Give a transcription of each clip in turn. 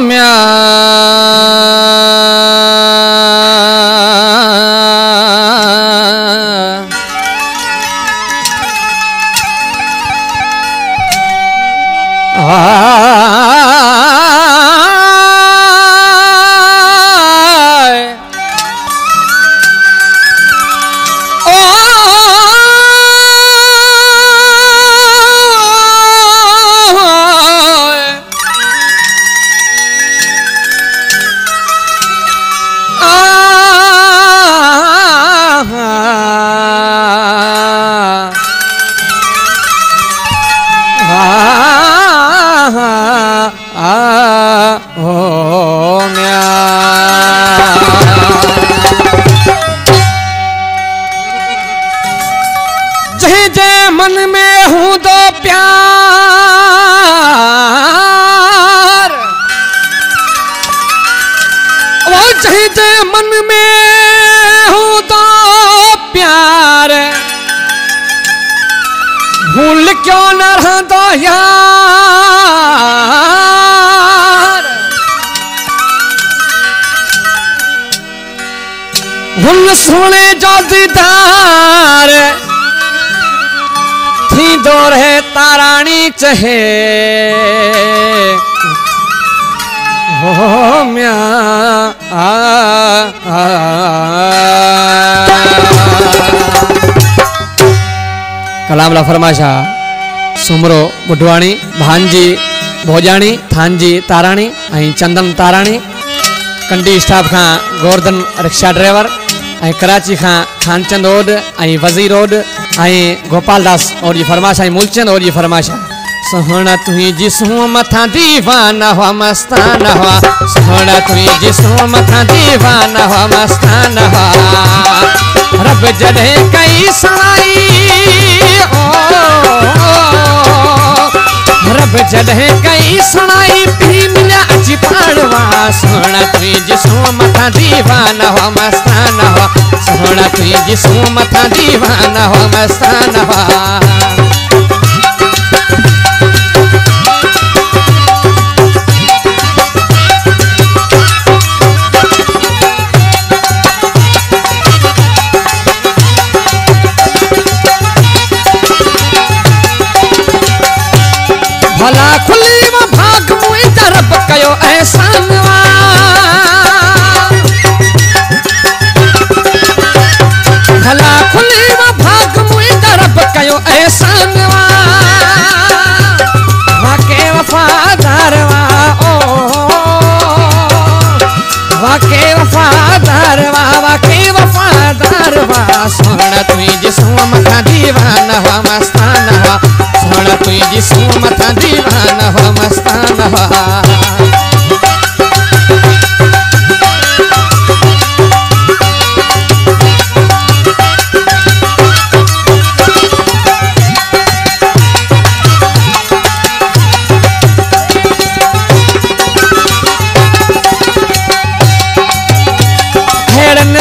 보면 아. मन में हूँ दो प्यार। भूल क्यों न रहा दो यार। हुन सोने जो दीदार। थी दो रहे तारानी चहे। हो म्या आ, कलामला फरमाशा सुमरो बुढवाणी भांजी भोजाणी थांजी ताराणी चंदन ताराणी कंडी स्टाफ खां गोवर्धन रिक्शा ड्राइवर ऐं कराची खां खानचंद ओड ऐं वज़ीर ओड ऐं गोपाल दास और जी फरमाश मूलचंद और जी फरमाश। सोहणा तुंहिंजी सूंहं मथां दीवाना हुआ, मस्ताना हुआ। सोहणा तुंहिंजी सूंहं मथां दीवाना हुआ, मस्ताना हुआ। रब जॾहिं कई सवाई ओ रब जॾहिं कई सुनाई पी मिलिया अची पाड़वा। सोहणा तुंहिंजी सूंहं मथां दीवाना हुआ, मस्ताना हुआ। सोहणा तुंहिंजी सूंहं मथां दीवाना हुआ, मस्ताना हुआ। सूंहं मथां दीवाना हुआ मस्ताना हुआ। हुआ मस्ताना हुआ।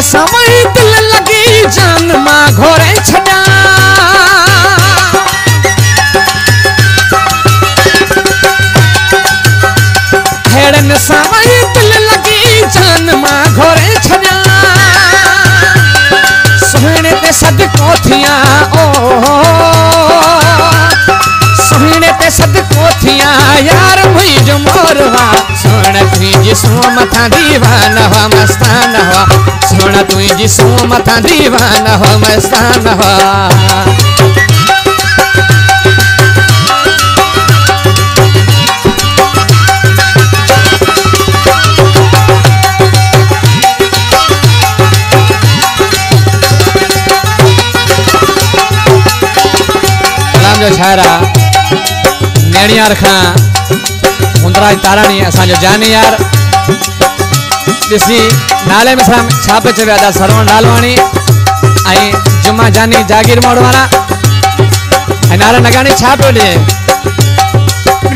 समय दिल लगी जान मां घोरे छॾा सूंहं मथां दीवाना हुआ मस्ताना जो आहे नेणियार खां मुंदराज ताराणी असांजो जानी यार ॾिसी नाले में सां छा पियो अदा सरवण लालवाणी जुमा जानी जागीर मोड़ ऐं नाले नगाणी छा पियो ॾिए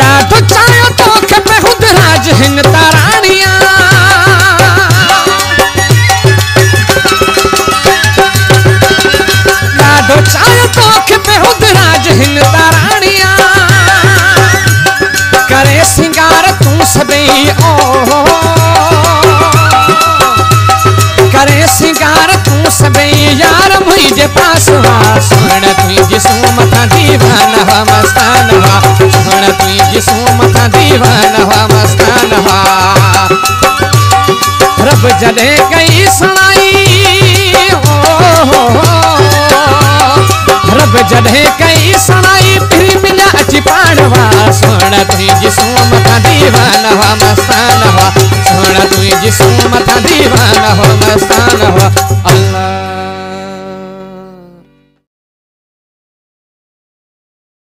ॾाढो चाहियो तोखे बेहुद राज हिन ताराणीअ ॾाढो चाहियो तोखे बेहुद राज हिन ताराणीअ करे सिंगार तूं सभई ओ यार मुंहिंजे पास वा सुण तुंहिंजी सूंहं मथां दीवाना हुआ मस्ताना हुआ सुण तुंहिंजी सूंहं मथां दीवान हुआ मस्तान हुआ रब कई सुणाई हो रब जॾहिं कई सुणाई फिर मिलिया अची पाण हुआ सुण तुंहिंजी सूम